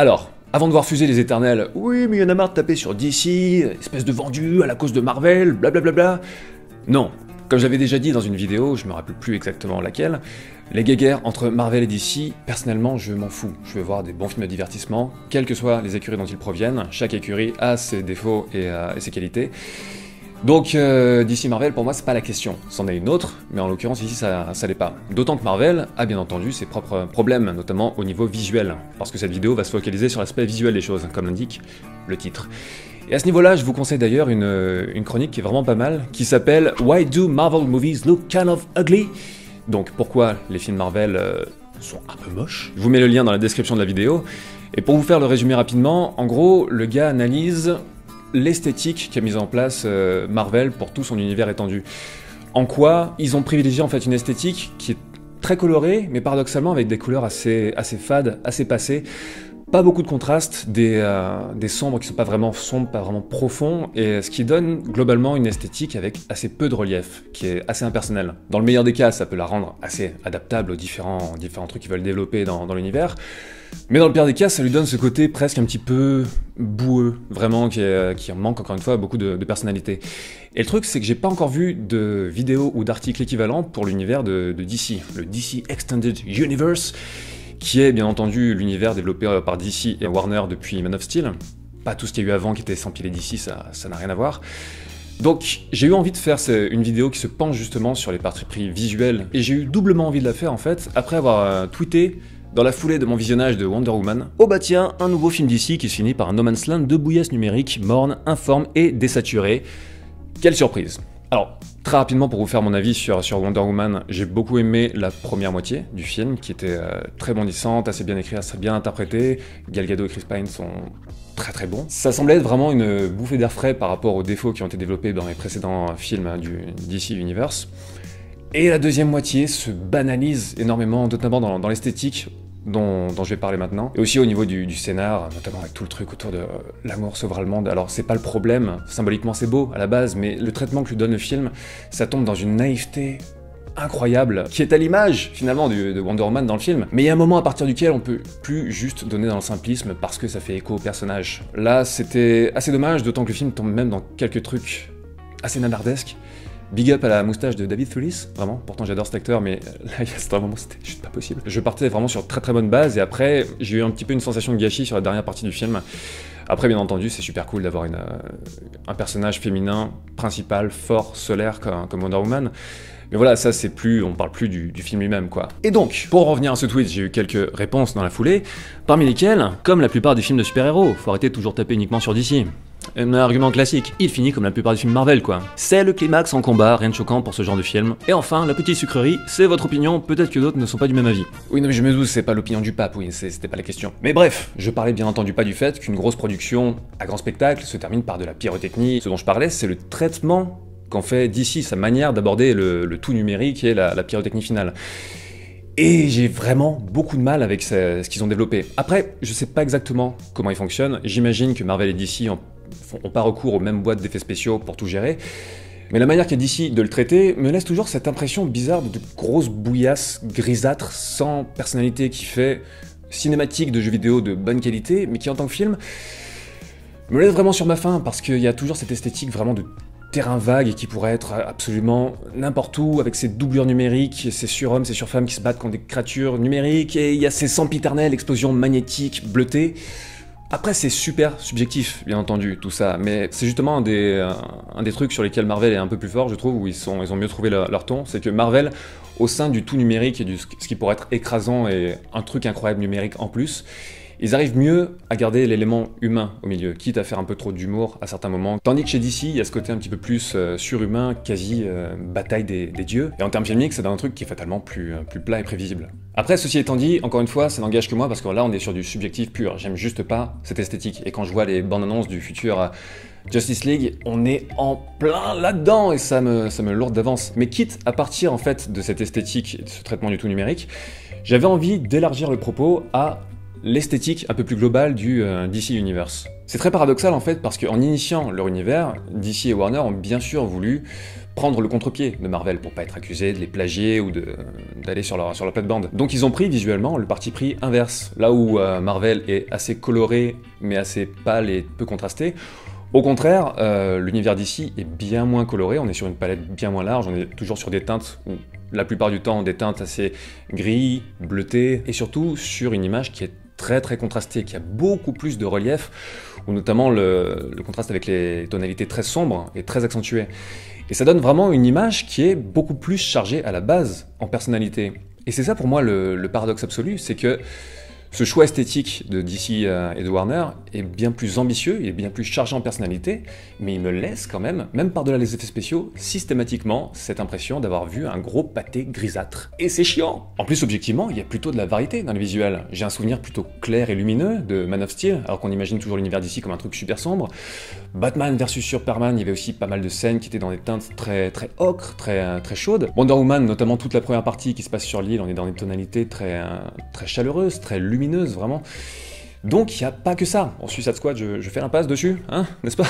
Alors, avant de voir fuser les éternels, oui, mais il y en a marre de taper sur DC, espèce de vendu à la cause de Marvel, blablabla. Non, comme j'avais déjà dit dans une vidéo, je me rappelle plus exactement laquelle, les guéguerres entre Marvel et DC, personnellement, je m'en fous. Je veux voir des bons films de divertissement, quelles que soient les écuries dont ils proviennent. Chaque écurie a ses défauts et, euh, et ses qualités. Donc euh, DC Marvel, pour moi, c'est pas la question. C'en est une autre, mais en l'occurrence ici, ça, ça l'est pas. D'autant que Marvel a bien entendu ses propres problèmes, notamment au niveau visuel, parce que cette vidéo va se focaliser sur l'aspect visuel des choses, comme l'indique le titre. Et à ce niveau-là, je vous conseille d'ailleurs une, chronique qui est vraiment pas mal, qui s'appelle Why do Marvel movies look kind of ugly? Donc pourquoi les films Marvel euh, sont un peu moches? Je vous mets le lien dans la description de la vidéo. Et pour vous faire le résumé rapidement, en gros, le gars analyse l'esthétique qu'a mise en place euh, Marvel pour tout son univers étendu. En quoi ils ont privilégié en fait une esthétique qui est très colorée, mais paradoxalement avec des couleurs assez, assez fades, assez passées. Pas beaucoup de contraste, des, euh, des sombres qui sont pas vraiment sombres, pas vraiment profonds, et ce qui donne globalement une esthétique avec assez peu de relief, qui est assez impersonnelle. Dans le meilleur des cas, ça peut la rendre assez adaptable aux différents, différents trucs qu'ils veulent développer dans, l'univers, mais dans le pire des cas, ça lui donne ce côté presque un petit peu boueux, vraiment, qui, manque encore une fois beaucoup de, personnalité. Et le truc, c'est que j'ai pas encore vu de vidéo ou d'article équivalent pour l'univers de DC, le DC Extended Universe, qui est bien entendu l'univers développé euh, par DC et Warner depuis Man of Steel. Pas tout ce qu'il y a eu avant qui était sans piler DC, ça n'a rien à voir. Donc j'ai eu envie de faire une vidéo qui se penche justement sur les parties pris visuelles, et j'ai eu doublement envie de la faire en fait, après avoir euh, tweeté dans la foulée de mon visionnage de Wonder Woman, oh bah tiens, un nouveau film d'ici qui se finit par un No Man's Land de bouillasse numérique, morne, informe et désaturé. Quelle surprise Alors, très rapidement pour vous faire mon avis sur, Wonder Woman, j'ai beaucoup aimé la première moitié du film, qui était euh, très bondissante, assez bien écrite, assez bien interprétée. Gal Gadot et Chris Pine sont très très bons. Ça semblait être vraiment une bouffée d'air frais par rapport aux défauts qui ont été développés dans les précédents films du DC Universe. Et la deuxième moitié se banalise énormément, notamment dans, dans l'esthétique, dont, dont, je vais parler maintenant, et aussi au niveau du, scénar, notamment avec tout le truc autour de euh, l'amour sauvera le monde. Alors c'est pas le problème, symboliquement c'est beau à la base, mais le traitement que lui donne le film, ça tombe dans une naïveté incroyable, qui est à l'image finalement de Wonder Woman dans le film. Mais il y a un moment à partir duquel on peut plus juste donner dans le simplisme parce que ça fait écho au personnage. Là c'était assez dommage, d'autant que le film tombe même dans quelques trucs assez nanardesques. Big up à la moustache de David Thewlis, vraiment. Pourtant j'adore cet acteur, mais là y a un moment c'était juste pas possible. Je partais vraiment sur très très bonne base et après j'ai eu un petit peu une sensation de gâchis sur la dernière partie du film. Après bien entendu c'est super cool d'avoir euh, un personnage féminin principal, fort, solaire comme, Wonder Woman. Mais voilà, ça c'est plus, on parle plus du, du film lui-même quoi. Et donc, pour revenir à ce tweet, j'ai eu quelques réponses dans la foulée, parmi lesquelles, comme la plupart des films de super-héros, faut arrêter de toujours taper uniquement sur DC. Un argument classique, il finit comme la plupart des films Marvel quoi. C'est le climax en combat, rien de choquant pour ce genre de film. Et enfin, la petite sucrerie, c'est votre opinion, peut-être que d'autres ne sont pas du même avis. Oui non mais je me doute, c'est pas l'opinion du pape, oui, c'était pas la question. Mais bref, je parlais bien entendu pas du fait qu'une grosse production à grand spectacle se termine par de la pyrotechnie. Ce dont je parlais, c'est le traitement qu'en fait DC, sa manière d'aborder le, tout numérique et la, la pyrotechnie finale. Et j'ai vraiment beaucoup de mal avec ce, ce qu'ils ont développé. Après, je sais pas exactement comment ils fonctionnent. J'imagine que Marvel et DC n'ont pas recours aux mêmes boîtes d'effets spéciaux pour tout gérer. Mais la manière qu'a DC de le traiter me laisse toujours cette impression bizarre de grosse bouillasse grisâtre sans personnalité qui fait cinématique de jeux vidéo de bonne qualité, mais qui en tant que film me laisse vraiment sur ma faim parce qu'il y a toujours cette esthétique vraiment de terrain vague qui pourrait être absolument n'importe où, avec ses doublures numériques, ces surhommes, ces surfemmes qui se battent contre des créatures numériques, et il y a ces sempiternelles explosions magnétiques bleutées. Après, c'est super subjectif, bien entendu, tout ça, mais c'est justement un des, trucs sur lesquels Marvel est un peu plus fort, je trouve, où ils, ont mieux trouvé leur, leur ton, c'est que Marvel, au sein du tout numérique et du ce qui pourrait être écrasant et un truc incroyable numérique en plus, ils arrivent mieux à garder l'élément humain au milieu, quitte à faire un peu trop d'humour à certains moments. Tandis que chez DC, il y a ce côté un petit peu plus euh, surhumain, quasi euh, bataille des, dieux. Et en termes filmiques, c'est un truc qui est fatalement plus, euh, plus plat et prévisible. Après, ceci étant dit, encore une fois, ça n'engage que moi parce que là, on est sur du subjectif pur. J'aime juste pas cette esthétique. Et quand je vois les bandes annonces du futur Justice League, on est en plein là-dedans et ça me, ça me lourde d'avance. Mais quitte à partir en fait de cette esthétique de ce traitement du tout numérique, j'avais envie d'élargir le propos à l'esthétique un peu plus globale du euh, DC Universe. C'est très paradoxal en fait parce qu'en initiant leur univers, DC et Warner ont bien sûr voulu prendre le contre-pied de Marvel pour pas être accusé de les plagier ou d'aller sur leur, sur leur plate-bande. Donc ils ont pris visuellement le parti pris inverse. Là où euh, Marvel est assez coloré mais assez pâle et peu contrasté, au contraire, euh, l'univers d'ici est bien moins coloré, on est sur une palette bien moins large, on est toujours sur des teintes, ou la plupart du temps des teintes assez gris, bleutées, et surtout sur une image qui est très très contrastée, qui a beaucoup plus de relief, ou notamment le, contraste avec les tonalités très sombres et très accentuées. Et ça donne vraiment une image qui est beaucoup plus chargée à la base en personnalité. Et c'est ça pour moi le paradoxe absolu, c'est que ce choix esthétique de DC euh, et de Warner est bien plus ambitieux, il est bien plus chargé en personnalité, mais il me laisse quand même, même par-delà les effets spéciaux, systématiquement cette impression d'avoir vu un gros pâté grisâtre. Et c'est chiant En plus, objectivement, il y a plutôt de la variété dans le visuel. J'ai un souvenir plutôt clair et lumineux de Man of Steel, alors qu'on imagine toujours l'univers d'ici comme un truc super sombre. Batman versus Superman, il y avait aussi pas mal de scènes qui étaient dans des teintes très, très ocre, très, très chaudes. Wonder Woman, notamment toute la première partie qui se passe sur l'île, on est dans des tonalités très, euh, très chaleureuses, très lumineuses vraiment. Donc il n'y a pas que ça. En Suicide Squad, je, je fais l'impasse dessus, hein, n'est-ce pas?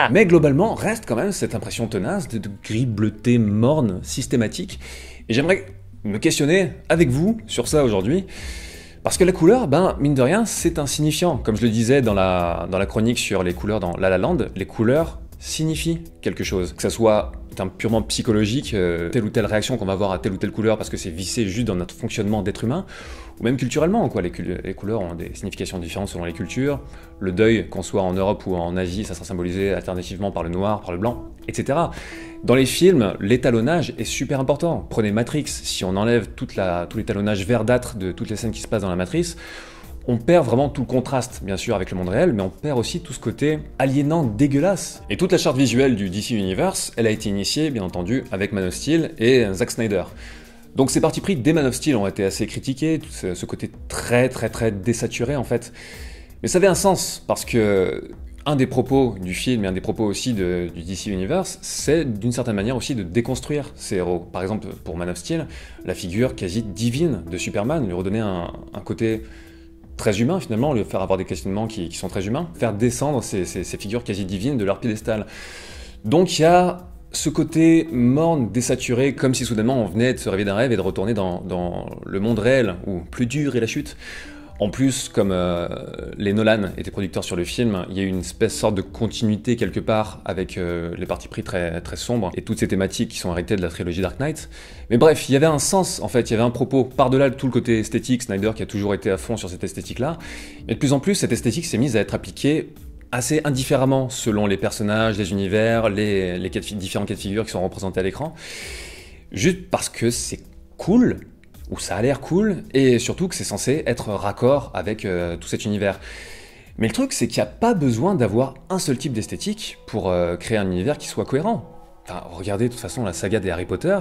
Mais globalement, reste quand même cette impression tenace de, gris bleuté morne, systématique. Et j'aimerais me questionner avec vous sur ça aujourd'hui. Parce que la couleur, ben, mine de rien, c'est insignifiant. Comme je le disais dans la, dans la chronique sur les couleurs dans La La Land, les couleurs signifient quelque chose. Que ça soit un purement psychologique, euh, telle ou telle réaction qu'on va avoir à telle ou telle couleur parce que c'est vissé juste dans notre fonctionnement d'être humain, ou même culturellement, quoi. Les, couleurs ont des significations différentes selon les cultures. Le deuil, qu'on soit en Europe ou en Asie, ça sera symbolisé alternativement par le noir, par le blanc, etc. Dans les films, l'étalonnage est super important. Prenez Matrix, si on enlève toute la, tout l'étalonnage verdâtre de toutes les scènes qui se passent dans la matrice, on perd vraiment tout le contraste, bien sûr, avec le monde réel, mais on perd aussi tout ce côté aliénant, dégueulasse. Et toute la charte visuelle du DC Universe, elle a été initiée, bien entendu, avec Man of Steel et Zack Snyder. Donc ces partis pris des Man of Steel ont été assez critiqués, tout ce, côté très très très désaturé en fait. Mais ça avait un sens, parce que un des propos du film et un des propos aussi du DC Universe, c'est d'une certaine manière aussi de déconstruire ces héros. Par exemple, pour Man of Steel, la figure quasi divine de Superman, lui redonner un, côté très humain finalement, lui faire avoir des questionnements qui, sont très humains, faire descendre ces, ces, figures quasi divines de leur piédestal. Donc il y a ce côté morne, désaturé, comme si soudainement on venait de se réveiller d'un rêve et de retourner dans, le monde réel, où plus dur est la chute. En plus, comme euh, les Nolan étaient producteurs sur le film, il y a eu une espèce sorte de continuité quelque part avec euh, les parties pris très, sombres et toutes ces thématiques qui sont héritées de la trilogie Dark Knight. Mais bref, il y avait un sens en fait, il y avait un propos par-delà tout le côté esthétique, Snyder qui a toujours été à fond sur cette esthétique-là. Mais de plus en plus, cette esthétique s'est mise à être appliquée assez indifféremment selon les personnages, les univers, les, différents cas de figure qui sont représentés à l'écran, juste parce que c'est cool, ou ça a l'air cool, et surtout que c'est censé être raccord avec euh, tout cet univers. Mais le truc, c'est qu'il n'y a pas besoin d'avoir un seul type d'esthétique pour euh, créer un univers qui soit cohérent. Enfin, regardez de toute façon la saga des Harry Potter,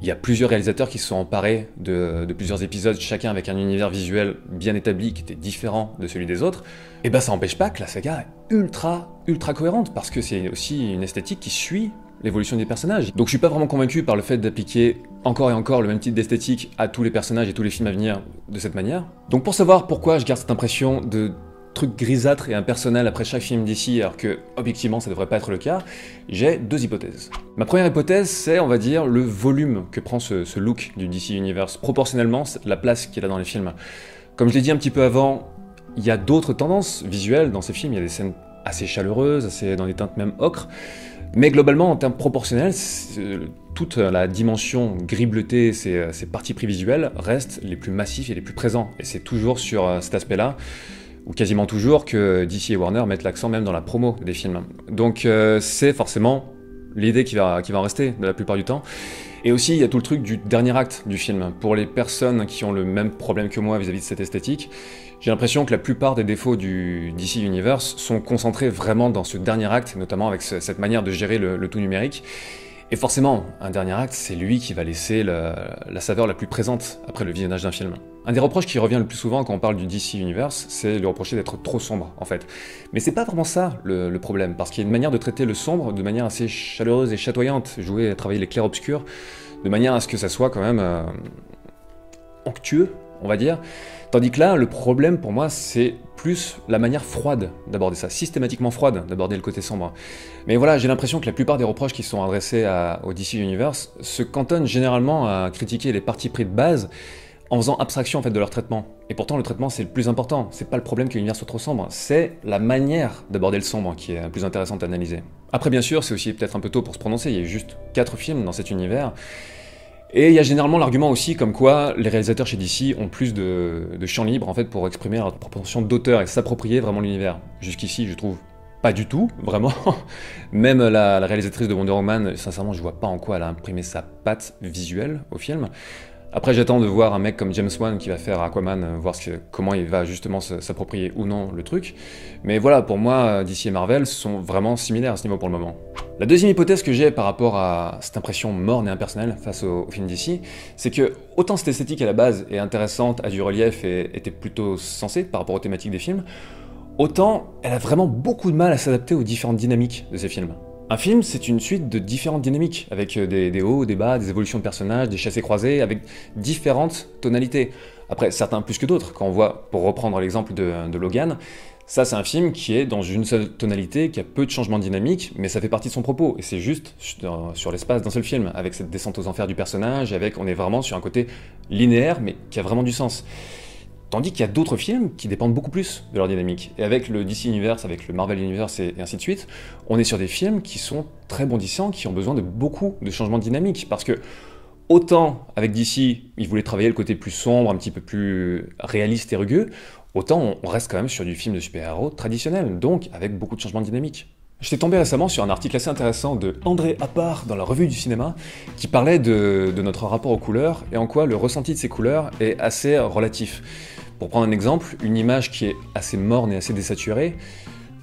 il y a plusieurs réalisateurs qui se sont emparés de, plusieurs épisodes, chacun avec un univers visuel bien établi qui était différent de celui des autres, et ben ça n'empêche pas que la saga est ultra, ultra cohérente, parce que c'est aussi une esthétique qui suit l'évolution des personnages. Donc je suis pas vraiment convaincu par le fait d'appliquer encore et encore le même type d'esthétique à tous les personnages et tous les films à venir de cette manière. Donc pour savoir pourquoi je garde cette impression de truc grisâtre et impersonnel après chaque film d'ici, alors que objectivement ça devrait pas être le cas, j'ai deux hypothèses. Ma première hypothèse, c'est, on va dire, le volume que prend ce, look du DC Universe, proportionnellement la place qu'il a dans les films. Comme je l'ai dit un petit peu avant, il y a d'autres tendances visuelles dans ces films, il y a des scènes assez chaleureuses, assez dans des teintes même ocre, mais globalement, en termes proportionnels, toute la dimension gris-bleuté, ces, ces parties prévisuelles, restent les plus massifs et les plus présents. Et c'est toujours sur euh, cet aspect-là ou quasiment toujours, que DC et Warner mettent l'accent même dans la promo des films. Donc euh, c'est forcément l'idée qui va, en rester la plupart du temps. Et aussi, il y a tout le truc du dernier acte du film. Pour les personnes qui ont le même problème que moi vis-à-vis de cette esthétique, j'ai l'impression que la plupart des défauts du DC Universe sont concentrés vraiment dans ce dernier acte, notamment avec cette manière de gérer le tout numérique. Et forcément, un dernier acte, c'est lui qui va laisser la, saveur la plus présente après le visionnage d'un film. Un des reproches qui revient le plus souvent quand on parle du DC Universe, c'est le reprocher d'être trop sombre, en fait. Mais c'est pas vraiment ça le, problème, parce qu'il y a une manière de traiter le sombre de manière assez chaleureuse et chatoyante, jouer, travailler les clairs-obscurs, de manière à ce que ça soit quand même euh, onctueux, on va dire. Tandis que là, le problème pour moi, c'est plus la manière froide d'aborder ça, systématiquement froide d'aborder le côté sombre. Mais voilà, j'ai l'impression que la plupart des reproches qui sont adressés au DC Universe se cantonnent généralement à critiquer les parties pris de base en faisant abstraction en fait de leur traitement. Et pourtant le traitement c'est le plus important, c'est pas le problème que l'univers soit trop sombre, c'est la manière d'aborder le sombre qui est la plus intéressante à analyser. Après bien sûr c'est aussi peut-être un peu tôt pour se prononcer, il y a juste 4 films dans cet univers, et il y a généralement l'argument aussi comme quoi les réalisateurs chez DC ont plus de, champ libre en fait pour exprimer leur proportion d'auteur et s'approprier vraiment l'univers. Jusqu'ici je trouve pas du tout, vraiment. Même la, la, réalisatrice de Wonder Woman, sincèrement, je vois pas en quoi elle a imprimé sa patte visuelle au film. Après, j'attends de voir un mec comme James Wan qui va faire Aquaman, euh, voir comment il va justement s'approprier ou non le truc. Mais voilà, pour moi, DC et Marvel sont vraiment similaires à ce niveau pour le moment. La deuxième hypothèse que j'ai par rapport à cette impression morne et impersonnelle face au, au film DC, c'est que autant cette esthétique à la base est intéressante, a du relief et était plutôt sensée par rapport aux thématiques des films, autant elle a vraiment beaucoup de mal à s'adapter aux différentes dynamiques de ces films. Un film, c'est une suite de différentes dynamiques, avec euh, des, hauts, des bas, des évolutions de personnages, des chassés croisés, avec différentes tonalités. Après, certains plus que d'autres. Quand on voit, pour reprendre l'exemple de, de, Logan, ça c'est un film qui est dans une seule tonalité, qui a peu de changements de dynamique, mais ça fait partie de son propos. Et c'est juste sur l'espace d'un seul film, avec cette descente aux enfers du personnage, avec on est vraiment sur un côté linéaire, mais qui a vraiment du sens. Tandis qu'il y a d'autres films qui dépendent beaucoup plus de leur dynamique. Et avec le DC Universe, avec le Marvel Universe et, ainsi de suite, on est sur des films qui sont très bondissants, qui ont besoin de beaucoup de changements de dynamique. Parce que autant avec DC, ils voulaient travailler le côté plus sombre, un petit peu plus réaliste et rugueux, autant on reste quand même sur du film de super-héros traditionnel, donc avec beaucoup de changements de dynamique. J'étais tombé récemment sur un article assez intéressant de André Appart dans la revue du cinéma qui parlait de, de, notre rapport aux couleurs et en quoi le ressenti de ces couleurs est assez relatif. Pour prendre un exemple, une image qui est assez morne et assez désaturée,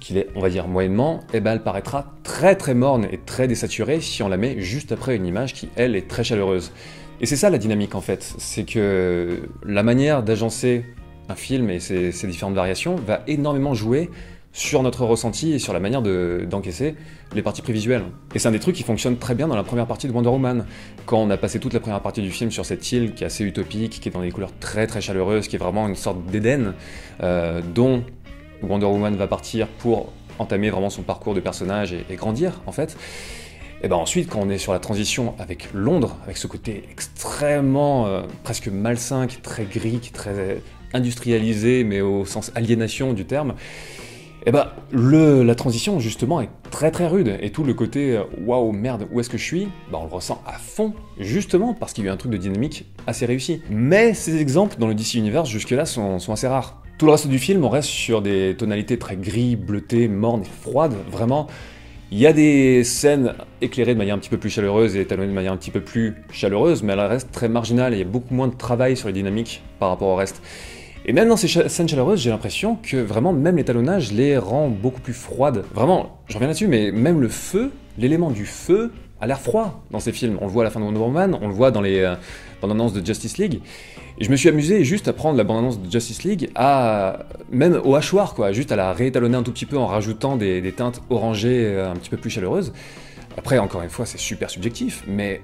qu'il est, on va dire, moyennement, eh ben, elle paraîtra très très morne et très désaturée si on la met juste après une image qui, elle, est très chaleureuse. Et c'est ça la dynamique en fait, c'est que la manière d'agencer un film et ses, ses différentes variations va énormément jouer sur notre ressenti et sur la manière d'encaisser de, les parties prévisuelles. Et c'est un des trucs qui fonctionne très bien dans la première partie de Wonder Woman. Quand on a passé toute la première partie du film sur cette île qui est assez utopique, qui est dans des couleurs très très chaleureuses, qui est vraiment une sorte d'Éden, euh, dont Wonder Woman va partir pour entamer vraiment son parcours de personnage et, grandir en fait. Et ben ensuite, quand on est sur la transition avec Londres, avec ce côté extrêmement euh, presque malsain, très gris, très industrialisé, mais au sens aliénation du terme, et bah, le, la transition, justement, est très très rude. Et tout le côté euh, waouh, merde, où est-ce que je suis? Bah, On le ressent à fond, justement, parce qu'il y a eu un truc de dynamique assez réussi. Mais ces exemples dans le DC Universe, jusque-là, sont, assez rares. Tout le reste du film, on reste sur des tonalités très gris, bleutées, mornes et froides, vraiment. Il y a des scènes éclairées de manière un petit peu plus chaleureuse et étalonnées de manière un petit peu plus chaleureuse, mais elles restent très marginales il y a beaucoup moins de travail sur les dynamiques par rapport au reste. Et même dans ces scènes chaleureuses, j'ai l'impression que vraiment, même l'étalonnage les rend beaucoup plus froides. Vraiment, je reviens là-dessus, mais même le feu, l'élément du feu, a l'air froid dans ces films. On le voit à la fin de Wonder Woman, on le voit dans les euh, bandes annonces de Justice League. Et je me suis amusé juste à prendre la bande-annonce de Justice League à même au hachoir, quoi, juste à la réétalonner un tout petit peu en rajoutant des, des teintes orangées euh, un petit peu plus chaleureuses. Après, encore une fois, c'est super subjectif, mais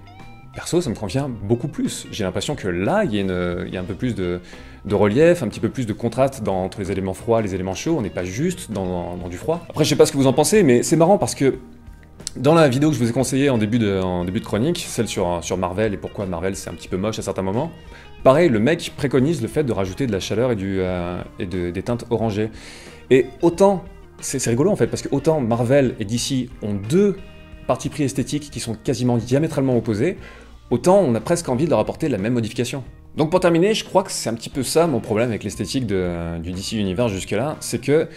perso, ça me convient beaucoup plus. J'ai l'impression que là, il y, a un peu plus de, relief, un petit peu plus de contraste entre les éléments froids et les éléments chauds, on n'est pas juste dans, du froid. Après, je sais pas ce que vous en pensez, mais c'est marrant parce que dans la vidéo que je vous ai conseillée en début de, chronique, celle sur, Marvel et pourquoi Marvel c'est un petit peu moche à certains moments, pareil, le mec préconise le fait de rajouter de la chaleur et, euh, des teintes orangées. Et autant, c'est rigolo en fait, parce que autant Marvel et DC ont deux partis pris esthétiques qui sont quasiment diamétralement opposés, autant on a presque envie de leur apporter la même modification. Donc pour terminer, je crois que c'est un petit peu ça mon problème avec l'esthétique du DC Universe jusque-là, c'est que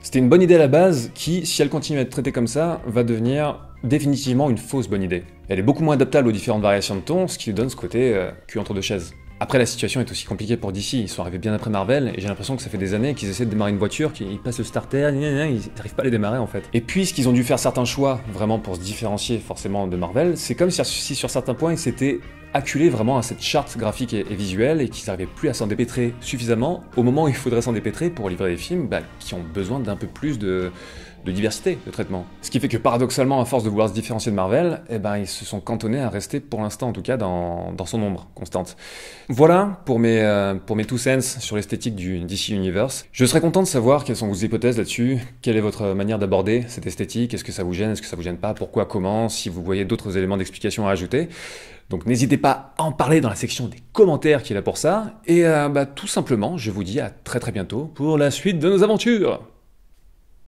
c'était une bonne idée à la base qui, si elle continue à être traitée comme ça, va devenir définitivement une fausse bonne idée. Elle est beaucoup moins adaptable aux différentes variations de ton, ce qui donne ce côté euh, cul entre deux chaises. Après, la situation est aussi compliquée pour DC. Ils sont arrivés bien après Marvel, et j'ai l'impression que ça fait des années qu'ils essaient de démarrer une voiture, qu'ils passent le starter, ils n'arrivent pas à les démarrer en fait. Et puisqu'ils ont dû faire certains choix, vraiment pour se différencier forcément de Marvel, c'est comme si sur certains points ils s'étaient acculés vraiment à cette charte graphique et, visuelle et qu'ils n'arrivaient plus à s'en dépêtrer suffisamment au moment où il faudrait s'en dépêtrer pour livrer des films bah, qui ont besoin d'un peu plus de, de diversité de traitement. Ce qui fait que paradoxalement, à force de vouloir se différencier de Marvel, eh ben, ils se sont cantonnés à rester, pour l'instant en tout cas, dans, son ombre constante. Voilà pour mes, euh, pour mes two cents sur l'esthétique du DC Universe. Je serais content de savoir quelles sont vos hypothèses là-dessus, quelle est votre manière d'aborder cette esthétique, est-ce que ça vous gêne, est-ce que ça vous gêne pas, pourquoi, comment, si vous voyez d'autres éléments d'explication à ajouter. Donc n'hésitez pas à en parler dans la section des commentaires qui est là pour ça. Et euh, bah, tout simplement, je vous dis à très très bientôt pour la suite de nos aventures.